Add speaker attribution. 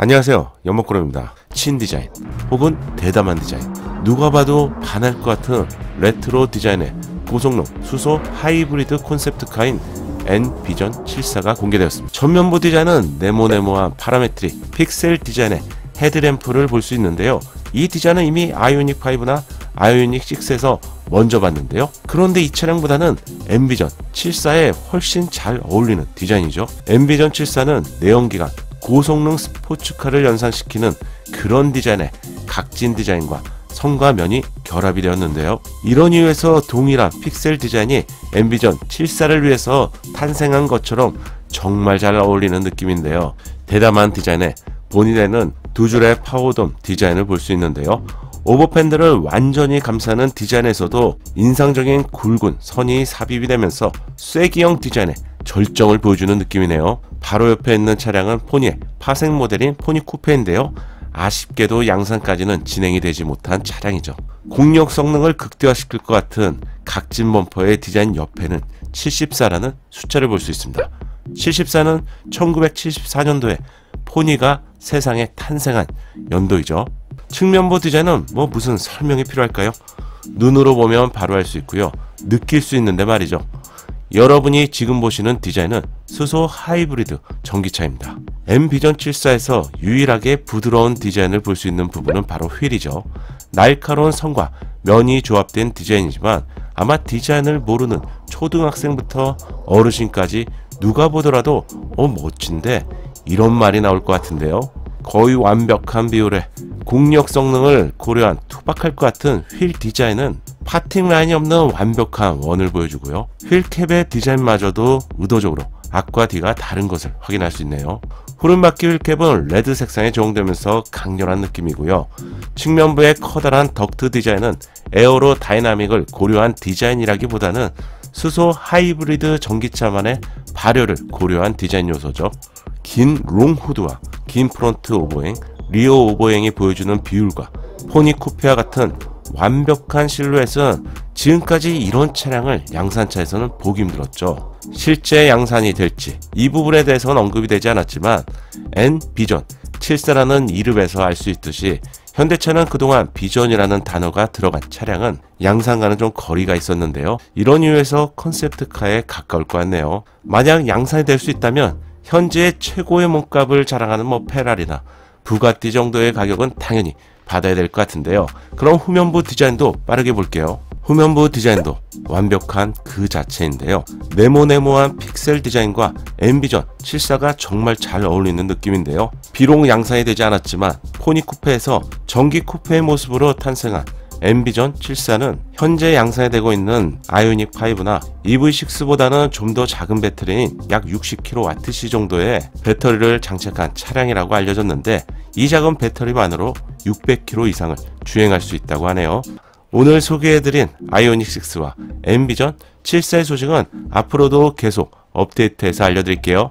Speaker 1: 안녕하세요. 연못구름입니다. 미친 디자인 혹은 대담한 디자인 누가 봐도 반할 것 같은 레트로 디자인의 고성능 수소 하이브리드 콘셉트카인 N비전 74가 공개되었습니다. 전면부 디자인은 네모네모한 parametric 픽셀 디자인의 헤드램프를 볼 수 있는데요. 이 디자인은 이미 아이오닉 5나 아이오닉 6에서 먼저 봤는데요. 그런데 이 차량보다는 N비전 74에 훨씬 잘 어울리는 디자인이죠. N비전 74는 내연기관 고성능 스포츠카를 연상시키는 그런 디자인의 각진 디자인과 선과 면이 결합이 되었는데요. 이런 이유에서 동일한 픽셀 디자인이 엠비전 74를 위해서 탄생한 것처럼 정말 잘 어울리는 느낌인데요. 대담한 디자인에 본인에는 두 줄의 파워돔 디자인을 볼 수 있는데요. 오버팬들을 완전히 감싸는 디자인에서도 인상적인 굵은 선이 삽입이 되면서 쐐기형 디자인의 절정을 보여주는 느낌이네요. 바로 옆에 있는 차량은 포니의 파생 모델인 포니 쿠페인데요. 아쉽게도 양산까지는 진행이 되지 못한 차량이죠. 공력 성능을 극대화시킬 것 같은 각진 범퍼의 디자인 옆에는 74라는 숫자를 볼 수 있습니다. 74는 1974년도에 포니가 세상에 탄생한 연도이죠. 측면부 디자인은 뭐 무슨 설명이 필요할까요? 눈으로 보면 바로 알 수 있고요. 느낄 수 있는데 말이죠. 여러분이 지금 보시는 디자인은 수소 하이브리드 전기차입니다. M비전 74에서 유일하게 부드러운 디자인을 볼 수 있는 부분은 바로 휠이죠. 날카로운 선과 면이 조합된 디자인이지만 아마 디자인을 모르는 초등학생부터 어르신까지 누가 보더라도 어 멋진데 이런 말이 나올 것 같은데요. 거의 완벽한 비율에 공력 성능을 고려한 투박할 것 같은 휠 디자인은 parting line이 없는 완벽한 원을 보여주고요. 휠캡의 디자인마저도 의도적으로 앞과 뒤가 다른 것을 확인할 수 있네요. 후륜 바퀴 휠캡은 레드 색상에 적용되면서 강렬한 느낌이고요. 측면부의 커다란 덕트 디자인은 aerodynamic을 고려한 디자인이라기보다는 수소 하이브리드 전기차만의 발열을 고려한 디자인 요소죠. 긴 long hood와 긴 front overhang, 리어 오버행이 보여주는 비율과 포니 쿠페와 같은 완벽한 실루엣은 지금까지 이런 차량을 양산차에서는 보기 힘들었죠. 실제 양산이 될지 이 부분에 대해서는 언급이 되지 않았지만 N 비전 74라는 이름에서 알 수 있듯이 현대차는 그동안 비전이라는 단어가 들어간 차량은 양산과는 좀 거리가 있었는데요. 이런 이유에서 컨셉트카에 가까울 것 같네요. 만약 양산이 될 수 있다면 현재 최고의 몸값을 자랑하는 뭐 페라리나 부가티 정도의 가격은 당연히 받아야 될 것 같은데요. 그럼 후면부 디자인도 빠르게 볼게요. 후면부 디자인도 완벽한 그 자체인데요. 네모네모한 픽셀 디자인과 엠비전 74가 정말 잘 어울리는 느낌인데요. 비록 양산이 되지 않았지만 포니 쿠페에서 전기 쿠페의 모습으로 탄생한 엠비전 74는 현재 양산이 되고 있는 아이오닉 5나 EV6보다는 좀 더 작은 배터리인 약 60kWh 정도의 배터리를 장착한 차량이라고 알려졌는데 이 작은 배터리만으로 600km 이상을 주행할 수 있다고 하네요. 오늘 소개해드린 아이오닉 6와 엠비전 74의 소식은 앞으로도 계속 업데이트해서 알려드릴게요.